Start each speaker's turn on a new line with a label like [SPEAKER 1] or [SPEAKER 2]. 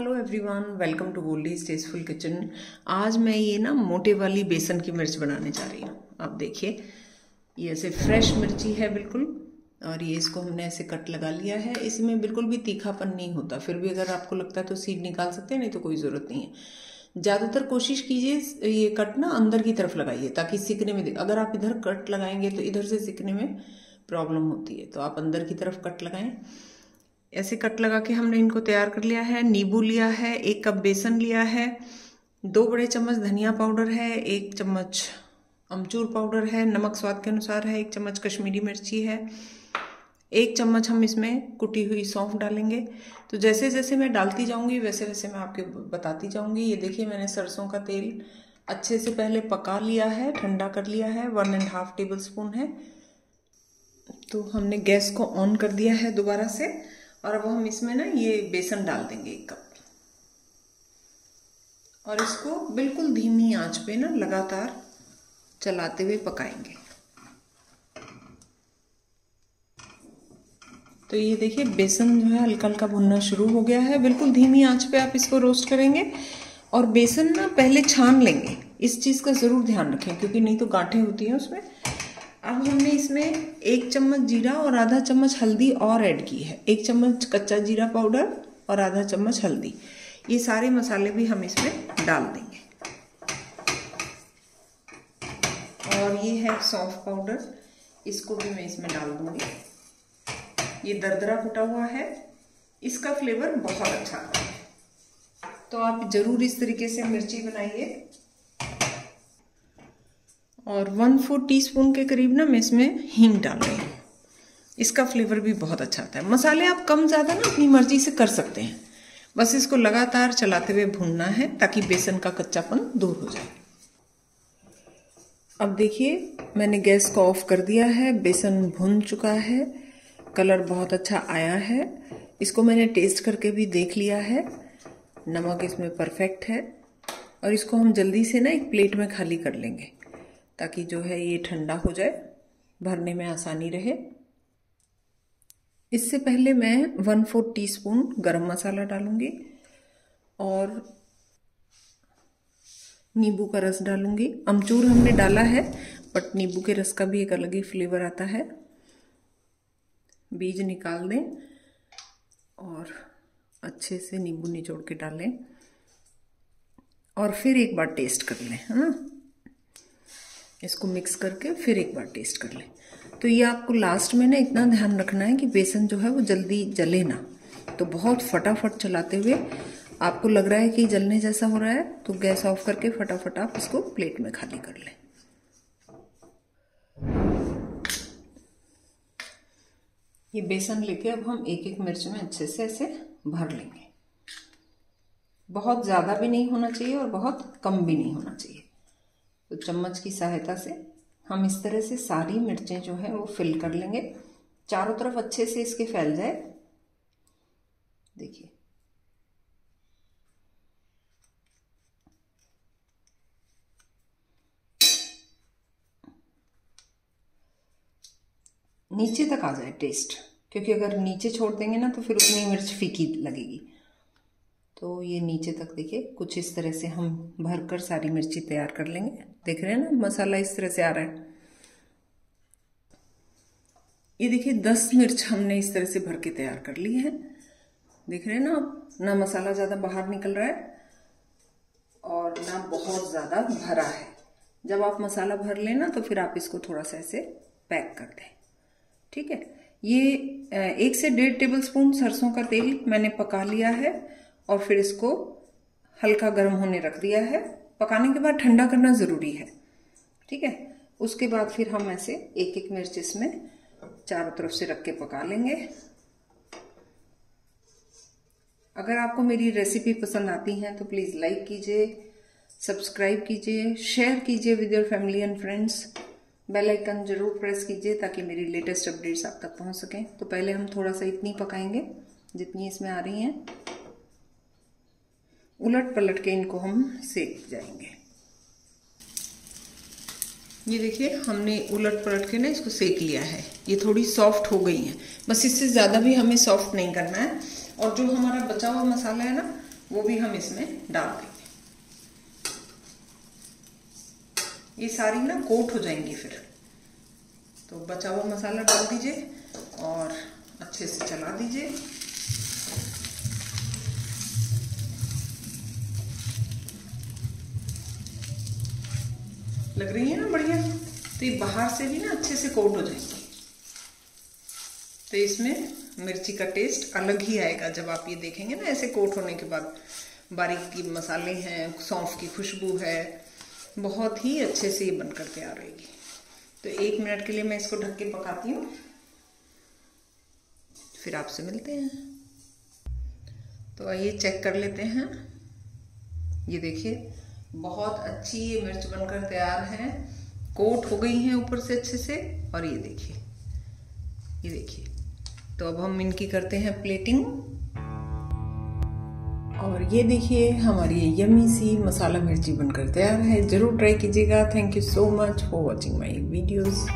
[SPEAKER 1] Hello everyone welcome to Goldie tasteful kitchen आज मैं ये ना मोटे वाली बेसन की मिर्च बनाने जा रही हूँ। आप देखिए, ये ऐसे फ्रेश मिर्ची है बिल्कुल, और ये इसको हमने ऐसे कट लगा लिया है। इसमें बिल्कुल भी तीखापन नहीं होता। फिर भी अगर आपको लगता है तो सीड निकाल सकते हैं, नहीं तो कोई ज़रूरत नहीं है। ज़्यादातर कोशिश कीजिए ये कट ना अंदर की तरफ़ लगाइए, ताकि सीखने में अगर आप इधर कट लगाएँगे तो इधर से सीखने में प्रॉब्लम होती है। तो आप अंदर की तरफ़ कट लगाएँ। ऐसे कट लगा के हमने इनको तैयार कर लिया है, नींबू लिया है, एक कप बेसन लिया है, दो बड़े चम्मच धनिया पाउडर है, एक चम्मच अमचूर पाउडर है, नमक स्वाद के अनुसार है, एक चम्मच कश्मीरी मिर्ची है, एक चम्मच हम इसमें कुटी हुई सौंफ डालेंगे। तो जैसे जैसे मैं डालती जाऊँगी, वैसे वैसे मैं आपके बताती जाऊँगी। ये देखिए, मैंने सरसों का तेल अच्छे से पहले पका लिया है, ठंडा कर लिया है one and half tablespoon है। तो हमने गैस को ऑन कर दिया है दोबारा से। और अब हम इसमें ना ये बेसन डाल देंगे एक कप। और इसको बिल्कुल धीमी आँच पे ना लगातार चलाते हुए पकाएँगे। तो ये देखिए, बेसन जो है हल्का हल्का भुनना शुरू हो गया है। बिल्कुल धीमी आँच पे आप इसको रोस्ट करेंगे और बेसन ना पहले छान लेंगे। इस चीज़ का ज़रूर ध्यान रखें, क्योंकि नहीं तो गांठें होती हैं उसमें। अब हमने इसमें एक चम्मच जीरा और आधा चम्मच हल्दी और ऐड की है। एक चम्मच कच्चा जीरा पाउडर और आधा चम्मच हल्दी। ये सारे मसाले भी हम इसमें डाल देंगे। और ये है सौंफ पाउडर। इसको भी मैं इसमें डाल दूँगी। ये दरदरा कुटा हुआ है। इसका फ्लेवर बहुत अच्छा आता है। तो आप ज़रूर इस तरीके से मिर्ची बनाइए। और वन फोर टी स्पून के करीब ना मैं इसमें हींग डाल रही हूँ। इसका फ्लेवर भी बहुत अच्छा आता है। मसाले आप कम ज़्यादा ना अपनी मर्ज़ी से कर सकते हैं। बस इसको लगातार चलाते हुए भूनना है ताकि बेसन का कच्चापन दूर हो जाए। अब देखिए, मैंने गैस को ऑफ़ कर दिया है। बेसन भुन चुका है। कलर बहुत अच्छा आया है। इसको मैंने टेस्ट करके भी देख लिया है। नमक इसमें परफेक्ट है। और इसको हम जल्दी से ना एक प्लेट में खाली कर लेंगे। ताकि जो है ये ठंडा हो जाए, भरने में आसानी रहे। इससे पहले मैं वन फोर टी स्पून गर्म मसाला डालूँगी और नींबू का रस डालूँगी। अमचूर हमने डाला है, बट नींबू के रस का भी एक अलग ही फ्लेवर आता है। बीज निकाल दें और अच्छे से नींबू निचोड़ के डालें और फिर एक बार टेस्ट कर लें, है ना? इसको मिक्स करके फिर एक बार टेस्ट कर लें। तो ये आपको लास्ट में ना इतना ध्यान रखना है कि बेसन जो है वो जल्दी जले ना। तो बहुत फटाफट चलाते हुए आपको लग रहा है कि जलने जैसा हो रहा है तो गैस ऑफ़ करके फटाफट आप इसको प्लेट में खाली कर लें। ये बेसन लेके अब हम एक एक मिर्च में अच्छे से ऐसे भर लेंगे। बहुत ज़्यादा भी नहीं होना चाहिए और बहुत कम भी नहीं होना चाहिए। तो चम्मच की सहायता से हम इस तरह से सारी मिर्चें जो है वो फिल कर लेंगे। चारों तरफ़ अच्छे से इसके फैल जाए। देखिए। नीचे तक आ जाए टेस्ट क्योंकि अगर नीचे छोड़ देंगे ना तो फिर उतनी मिर्च फीकी लगेगी। तो ये नीचे तक देखिए, कुछ इस तरह से हम भर कर सारी मिर्ची तैयार कर लेंगे। देख रहे हैं ना, मसाला इस तरह से आ रहा है। ये देखिए, दस मिर्च हमने इस तरह से भर के तैयार कर ली है। देख रहे हैं ना आप, ना मसाला ज़्यादा बाहर निकल रहा है और ना बहुत ज़्यादा भरा है। जब आप मसाला भर लेना तो फिर आप इसको थोड़ा सा ऐसे पैक कर दें। ठीक है? ये एक से डेढ़ टेबल स्पून सरसों का तेल मैंने पका लिया है। और फिर इसको हल्का गर्म होने रख दिया है। पकाने के बाद ठंडा करना ज़रूरी है। ठीक है? उसके बाद फिर हम ऐसे एक एक मिर्च इसमें चारों तरफ़ से रख के पका लेंगे। अगर आपको मेरी रेसिपी पसंद आती है तो प्लीज़ लाइक कीजिए, सब्सक्राइब कीजिए, शेयर कीजिए with your family and friends bell icon ज़रूर प्रेस कीजिए ताकि मेरी लेटेस्ट अपडेट्स आप तक पहुँच सकें। तो पहले हम थोड़ा सा इतनी पकाएँगे जितनी इसमें आ रही हैं। उलट पलट के इनको हम सेक जाएँगे। ये देखिए, हमने उलट पलट के ना इसको सेक लिया है। ये थोड़ी सॉफ्ट हो गई है। बस इससे ज़्यादा भी हमें सॉफ्ट नहीं करना है। और जो हमारा बचा हुआ मसाला है ना, वो भी हम इसमें डाल देंगे। ये सारी ना कोट हो जाएँगी फिर। तो बचा हुआ मसाला डाल दीजिए और अच्छे से चला दीजिए। लग रही है ना बढ़िया? तो ये बाहर से भी ना अच्छे से कोट हो जाएँगे। तो इसमें मिर्ची का टेस्ट अलग ही आएगा जब आप ये देखेंगे ना, ऐसे कोट होने के बाद। बारीक की मसाले हैं, सौंफ की खुशबू है, बहुत ही अच्छे से ये बनकर तैयार रहेगी तो एक मिनट के लिए मैं इसको ढक के पकाती हूँ। फिर आपसे मिलते हैं। तो आइए चेक कर लेते हैं। ये देखिए बहुत अच्छी ये मिर्च बनकर तैयार है। कोट हो गई हैं ऊपर से अच्छे से। और ये देखिए ये देखिए। तो अब हम इनकी करते हैं प्लेटिंग और ये देखिए, हमारी यमी सी मसाला मिर्ची बनकर तैयार है। ज़रूर ट्राई कीजिएगा। Thank you so much for watching my videos